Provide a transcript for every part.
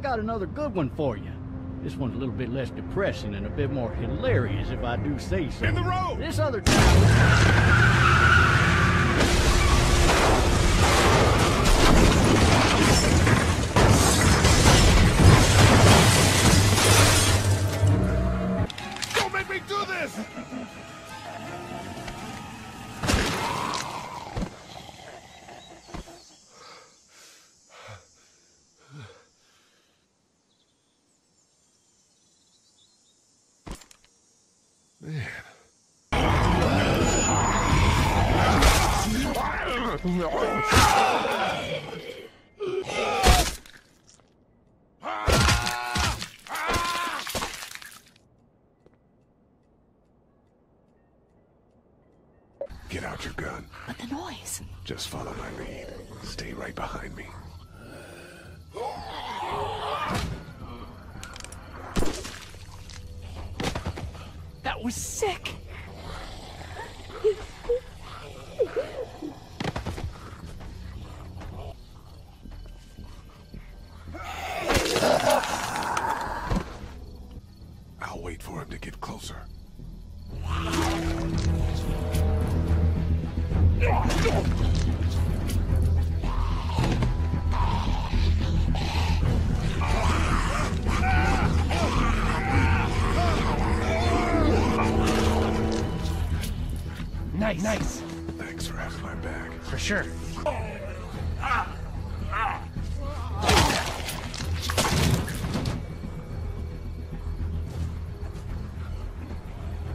got another good one for you. This one's a little bit less depressing and a bit more hilarious, if I do say so. In the road! This other time... Just follow my lead. Stay right behind me. That was sick.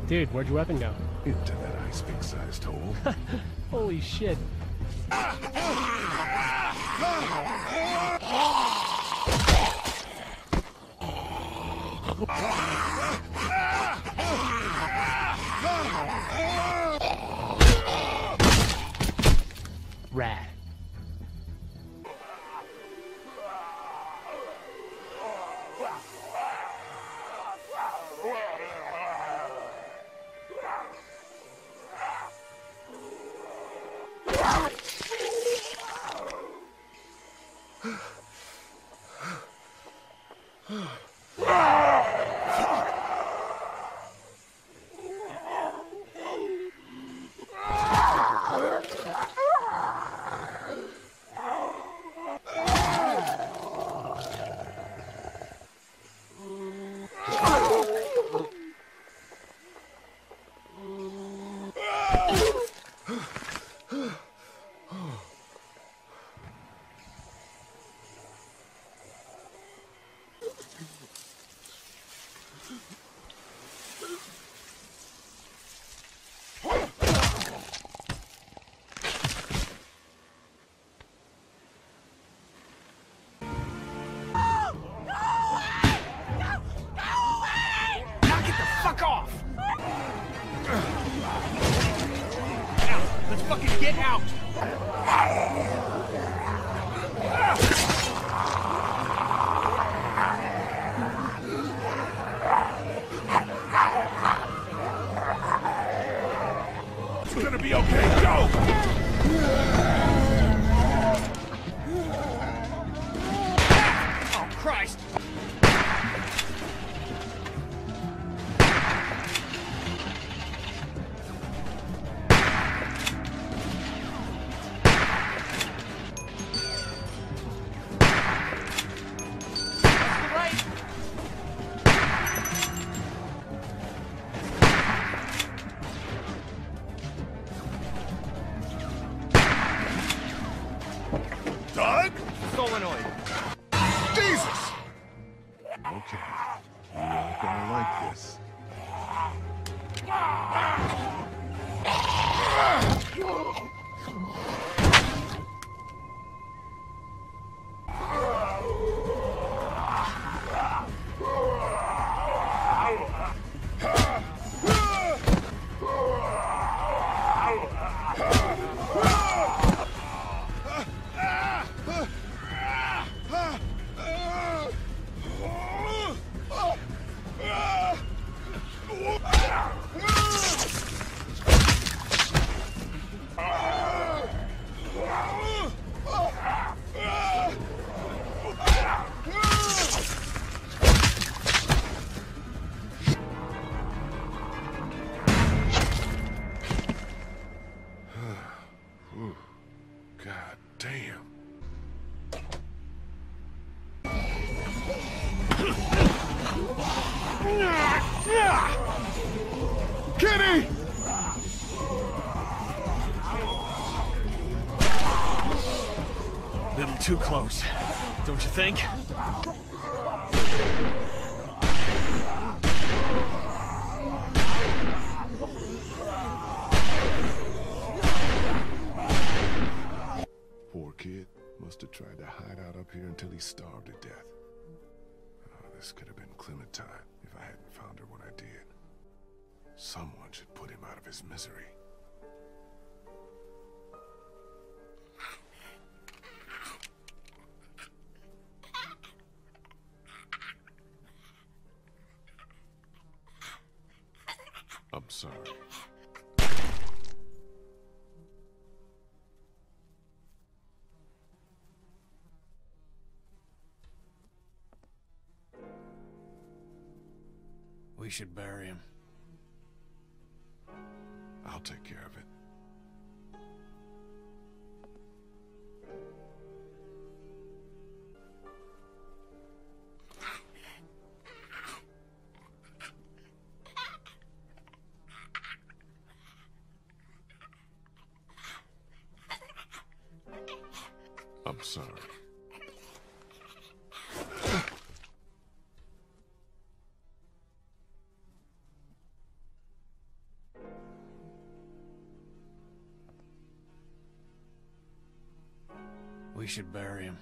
Dude, where'd your weapon go? Into that ice pick sized hole. Holy shit. Rad. be okay. Go! Doug? Solenoid. Jesus! Too close, don't you think? Poor kid. Must have tried to hide out up here until he starved to death. Oh, this could have been Clementine if I hadn't found her when I did. Someone should put him out of his misery. Sorry. We should bury him. I'll take care of it. I'm sorry. We should bury him.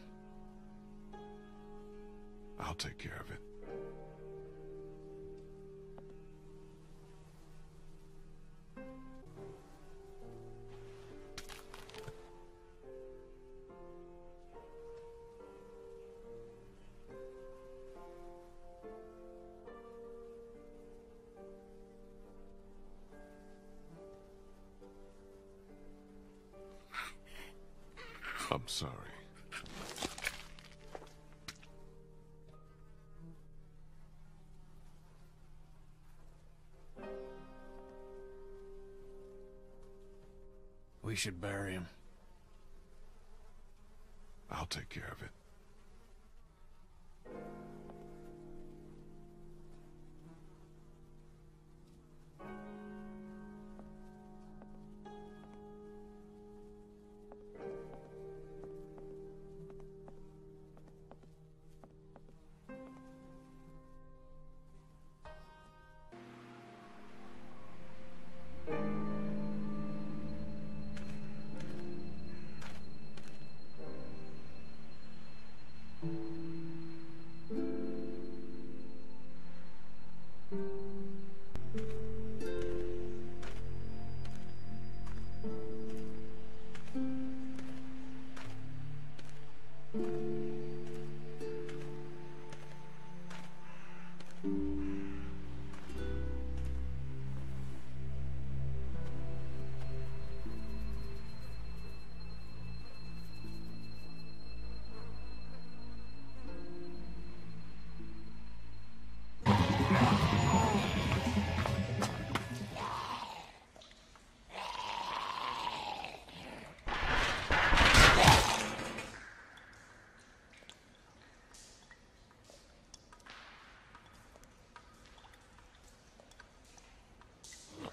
I'll take care of it. I'm sorry. We should bury him. I'll take care of it.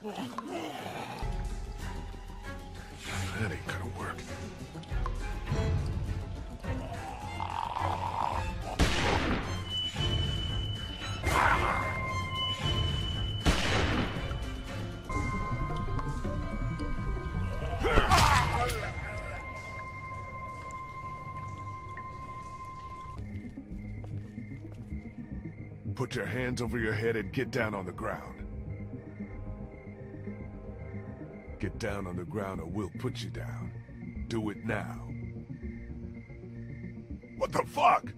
That ain't gonna work. Put your hands over your head and get down on the ground. Down on the ground or we'll put you down. Do it now. What the fuck?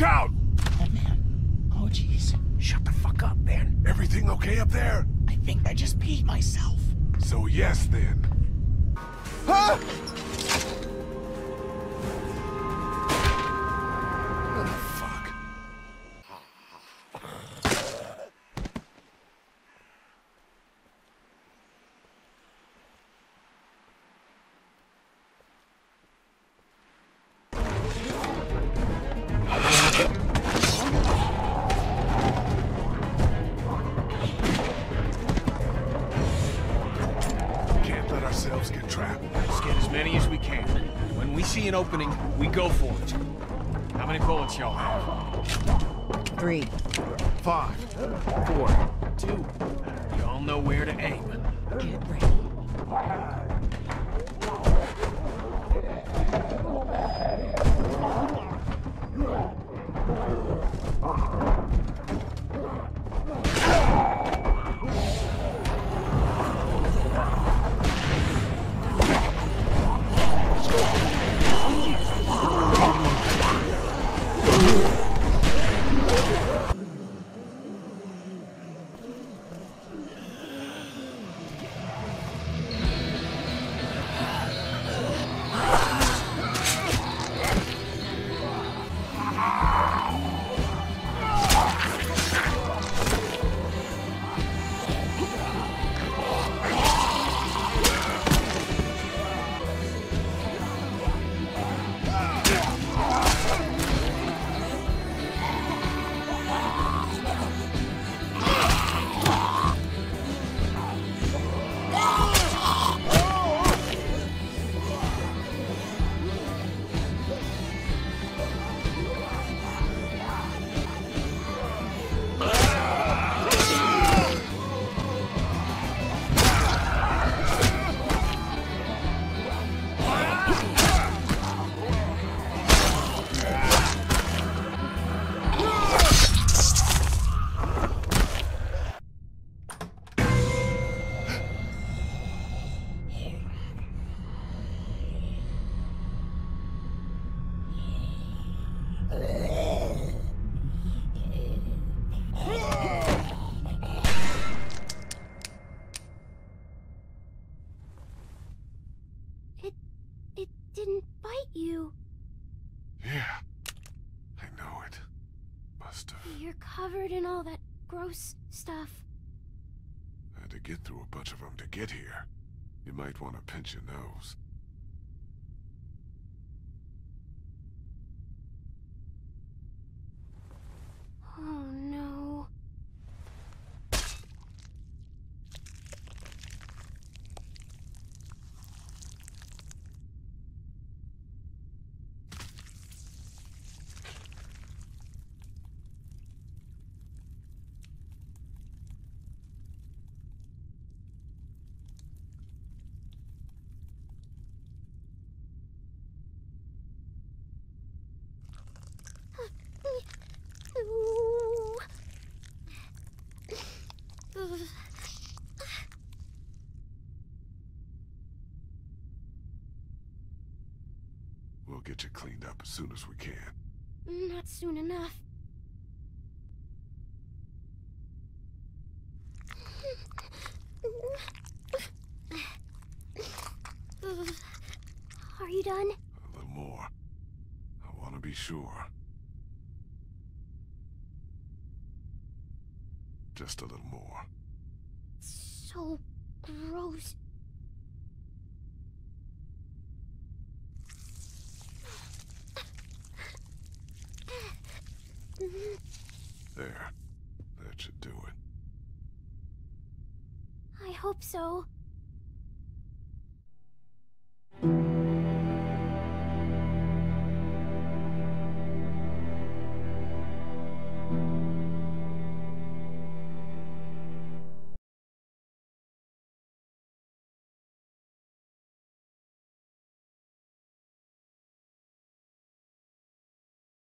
Watch out! That man. Oh, jeez. Shut the fuck up, man. Everything okay up there? I think I just peed myself. So yes, then. Huh? Opening, we go for it. How many bullets y'all have? Three. Five. Four. Two. Y'all know where to aim. Get ready. Get through a bunch of them to get here. You might want to pinch your nose. Oh no. Ooh. Ugh. We'll get you cleaned up as soon as we can. Not soon enough. Are you done? A little more. I want to be sure. Just a little more. So gross. There. That should do it. I hope so.